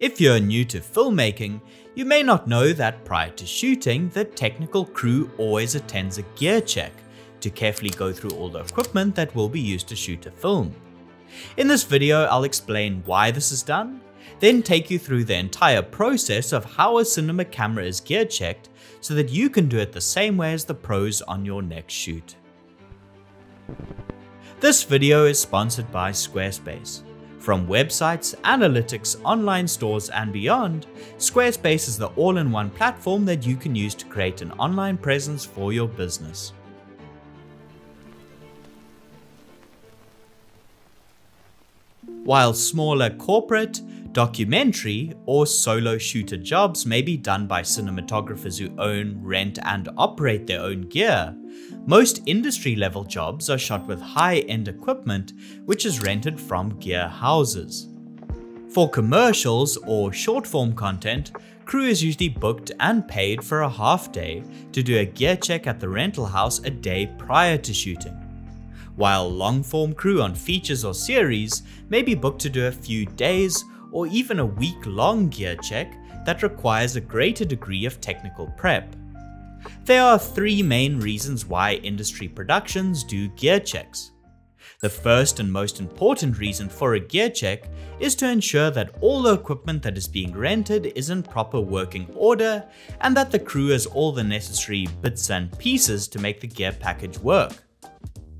If you're new to filmmaking, you may not know that prior to shooting, the technical crew always attends a gear check to carefully go through all the equipment that will be used to shoot a film. In this video, I'll explain why this is done, then take you through the entire process of how a cinema camera is gear checked so that you can do it the same way as the pros on your next shoot. This video is sponsored by Squarespace. From websites, analytics, online stores, and beyond, Squarespace is the all-in-one platform that you can use to create an online presence for your business. While smaller corporate, documentary, or solo shooter jobs may be done by cinematographers who own, rent, and operate their own gear, most industry level jobs are shot with high end equipment which is rented from gear houses. For commercials or short form content, crew is usually booked and paid for a half day to do a gear check at the rental house a day prior to shooting. While long form crew on features or series may be booked to do a few days or even a week long gear check that requires a greater degree of technical prep. There are three main reasons why industry productions do gear checks. The first and most important reason for a gear check is to ensure that all the equipment that is being rented is in proper working order and that the crew has all the necessary bits and pieces to make the gear package work.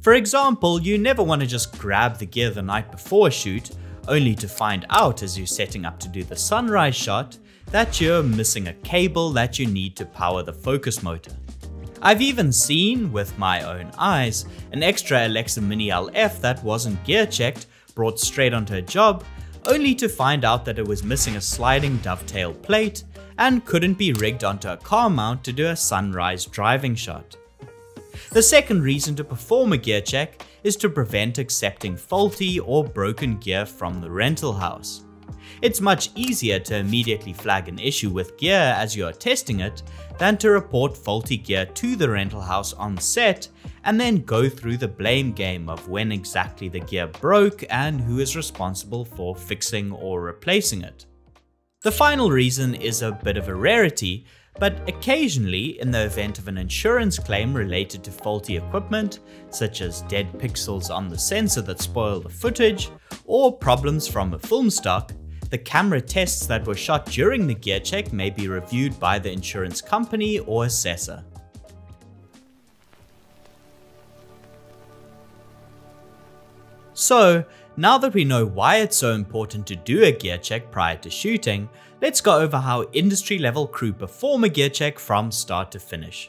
For example, you never want to just grab the gear the night before a shoot, only to find out as you're setting up to do the sunrise shot that you're missing a cable that you need to power the focus motor. I've even seen, with my own eyes, an extra Alexa Mini LF that wasn't gear checked brought straight onto a job, only to find out that it was missing a sliding dovetail plate and couldn't be rigged onto a car mount to do a sunrise driving shot. The second reason to perform a gear check is to prevent accepting faulty or broken gear from the rental house. It's much easier to immediately flag an issue with gear as you are testing it than to report faulty gear to the rental house on set and then go through the blame game of when exactly the gear broke and who is responsible for fixing or replacing it. The final reason is a bit of a rarity, but occasionally in the event of an insurance claim related to faulty equipment, such as dead pixels on the sensor that spoil the footage, or problems from a film stock, the camera tests that were shot during the gear check may be reviewed by the insurance company or assessor. So, now that we know why it's so important to do a gear check prior to shooting, let's go over how industry level crew perform a gear check from start to finish.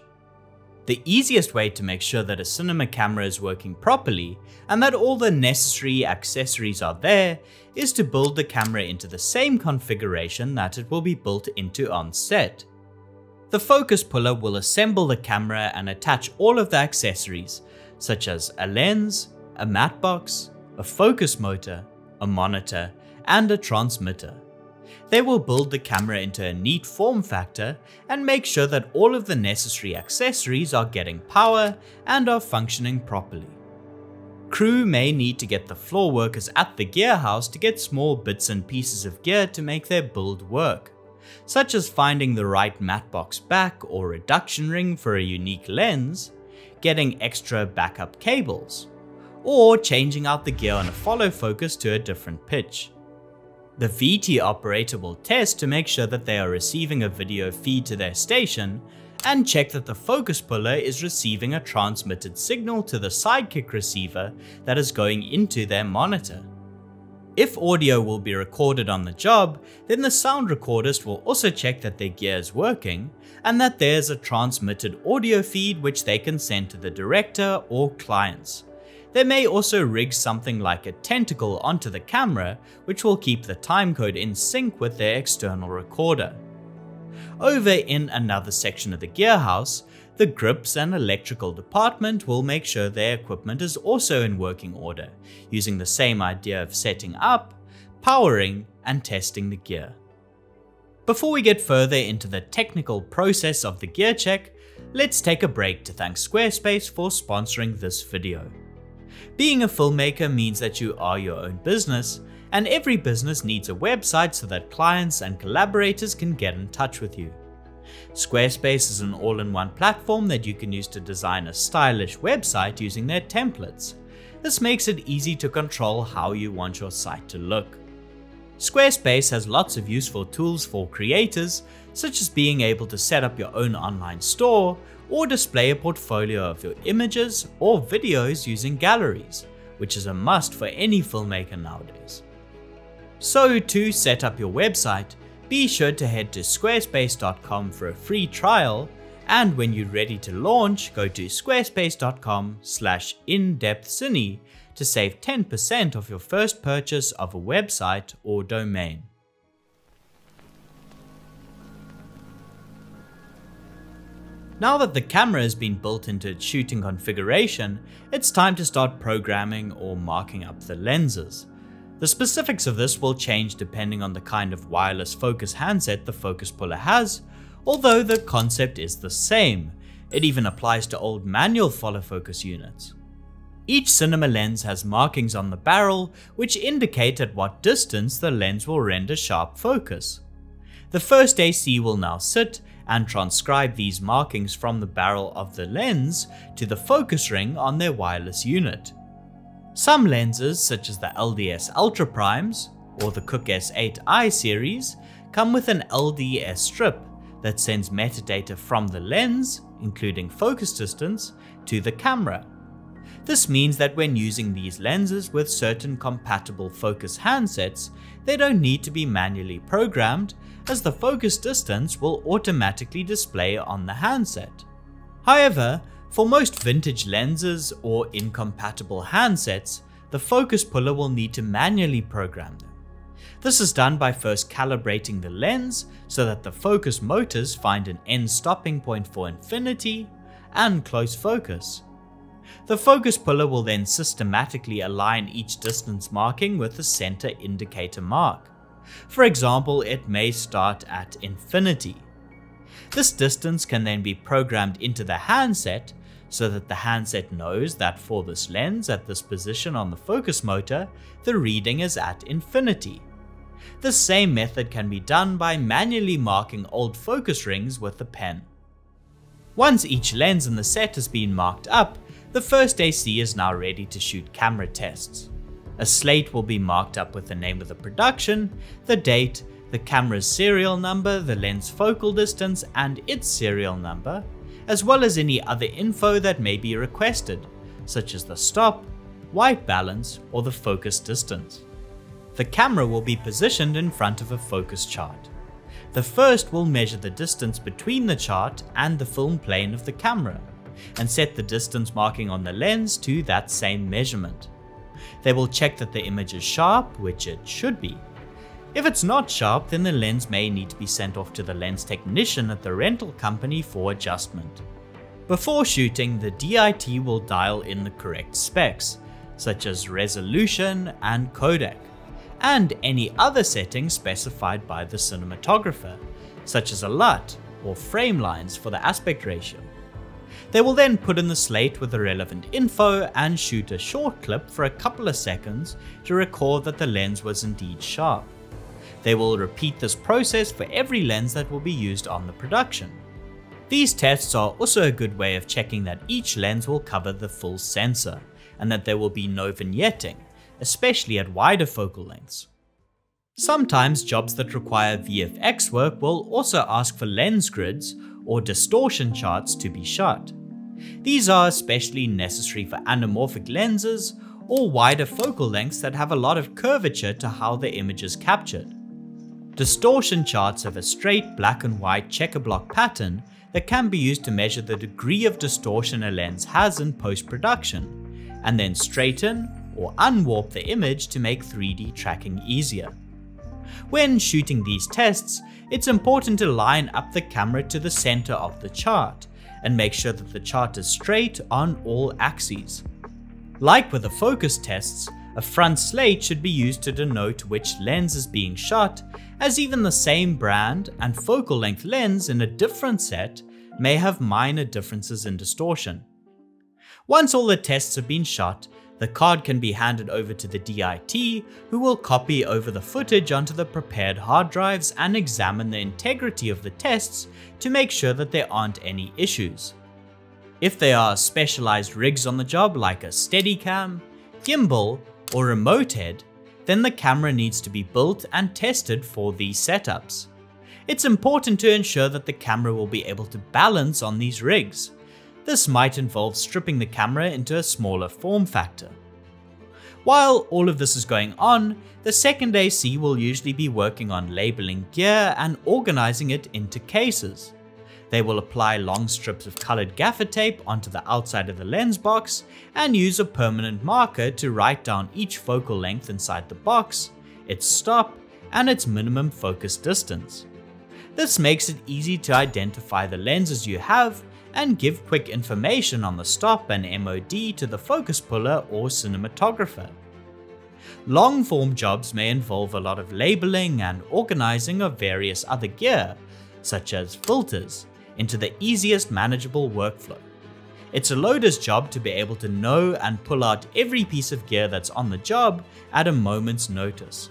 The easiest way to make sure that a cinema camera is working properly and that all the necessary accessories are there is to build the camera into the same configuration that it will be built into on set. The focus puller will assemble the camera and attach all of the accessories, such as a lens, a matte box, a focus motor, a monitor, and a transmitter. They will build the camera into a neat form factor and make sure that all of the necessary accessories are getting power and are functioning properly. Crew may need to get the floor workers at the gear house to get small bits and pieces of gear to make their build work, such as finding the right matte box back or reduction ring for a unique lens, getting extra backup cables, or changing out the gear on a follow focus to a different pitch. The VT operator will test to make sure that they are receiving a video feed to their station and check that the focus puller is receiving a transmitted signal to the sidekick receiver that is going into their monitor. If audio will be recorded on the job, then the sound recordist will also check that their gear is working and that there's a transmitted audio feed which they can send to the director or clients. They may also rig something like a tentacle onto the camera, which will keep the timecode in sync with their external recorder. Over in another section of the gearhouse, the grips and electrical department will make sure their equipment is also in working order, using the same idea of setting up, powering, and testing the gear. Before we get further into the technical process of the gear check, let's take a break to thank Squarespace for sponsoring this video. Being a filmmaker means that you are your own business, And every business needs a website so that clients and collaborators can get in touch with you. Squarespace is an all-in-one platform that you can use to design a stylish website using their templates. This makes it easy to control how you want your site to look. Squarespace has lots of useful tools for creators, such as being able to set up your own online store or display a portfolio of your images or videos using galleries, which is a must for any filmmaker nowadays. So to set up your website, be sure to head to squarespace.com for a free trial and when you're ready to launch, go to squarespace.com slash indepthcine to save 10% of your first purchase of a website or domain. Now that the camera has been built into its shooting configuration, it's time to start programming or marking up the lenses. The specifics of this will change depending on the kind of wireless focus handset the focus puller has, although the concept is the same. It even applies to old manual follow focus units. Each cinema lens has markings on the barrel which indicate at what distance the lens will render sharp focus. The first AC will now sit and transcribe these markings from the barrel of the lens to the focus ring on their wireless unit. Some lenses, such as the LDS Ultra Primes or the Cooke S8i series, come with an LDS strip that sends metadata from the lens, including focus distance, to the camera. This means that when using these lenses with certain compatible focus handsets, they don't need to be manually programmed as the focus distance will automatically display on the handset. However, for most vintage lenses or incompatible handsets, the focus puller will need to manually program them. This is done by first calibrating the lens so that the focus motors find an end stopping point for infinity and close focus. The focus puller will then systematically align each distance marking with the center indicator mark. For example, it may start at infinity. This distance can then be programmed into the handset so that the handset knows that for this lens at this position on the focus motor, the reading is at infinity. The same method can be done by manually marking old focus rings with a pen. Once each lens in the set has been marked up, the first AC is now ready to shoot camera tests. A slate will be marked up with the name of the production, the date, the camera's serial number, the lens focal distance and its serial number, as well as any other info that may be requested, such as the stop, white balance, or the focus distance the camera will be positioned in front of a focus chart. The first will measure the distance between the chart and the film plane of the camera, and set the distance marking on the lens to that same measurement. They will check that the image is sharp, which it should be. If it's not sharp, then the lens may need to be sent off to the lens technician at the rental company for adjustment. Before shooting, the DIT will dial in the correct specs, such as resolution and codec and any other settings specified by the cinematographer, such as a LUT or frame lines for the aspect ratio. They will then put in the slate with the relevant info and shoot a short clip for a couple of seconds to record that the lens was indeed sharp. They will repeat this process for every lens that will be used on the production. These tests are also a good way of checking that each lens will cover the full sensor, and that there will be no vignetting, especially at wider focal lengths. Sometimes jobs that require VFX work will also ask for lens grids or distortion charts to be shot. These are especially necessary for anamorphic lenses or wider focal lengths that have a lot of curvature to how the image is captured. Distortion charts have a straight black and white checker block pattern that can be used to measure the degree of distortion a lens has in post-production, and then straighten or unwarp the image to make 3D tracking easier. When shooting these tests, it's important to line up the camera to the center of the chart and make sure that the chart is straight on all axes. Like with the focus tests, a front slate should be used to denote which lens is being shot, as even the same brand and focal length lens in a different set may have minor differences in distortion. Once all the tests have been shot, The card can be handed over to the DIT, who will copy over the footage onto the prepared hard drives and examine the integrity of the tests to make sure that there aren't any issues. If there are specialized rigs on the job like a Steadicam, gimbal, or remote head, then the camera needs to be built and tested for these setups. It's important to ensure that the camera will be able to balance on these rigs. This might involve stripping the camera into a smaller form factor. While all of this is going on, the second AC will usually be working on labeling gear and organizing it into cases. They will apply long strips of colored gaffer tape onto the outside of the lens box and use a permanent marker to write down each focal length inside the box, its stop, and its minimum focus distance. This makes it easy to identify the lenses you have and give quick information on the stop and MOD to the focus puller or cinematographer. Long form jobs may involve a lot of labeling and organizing of various other gear, such as filters, into the easiest manageable workflow. It's a loader's job to be able to know and pull out every piece of gear that's on the job at a moment's notice.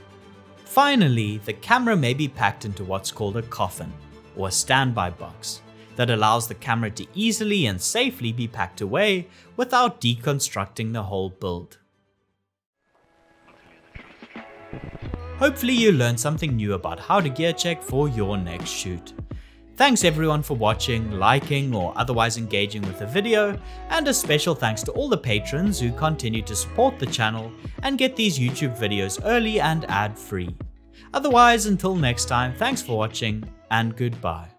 Finally, the camera may be packed into what's called a coffin, or a standby box, that allows the camera to easily and safely be packed away without deconstructing the whole build. Hopefully you learned something new about how to gear check for your next shoot. Thanks everyone for watching, liking, or otherwise engaging with the video, and a special thanks to all the patrons who continue to support the channel and get these YouTube videos early and ad-free. Otherwise, until next time, thanks for watching, and goodbye.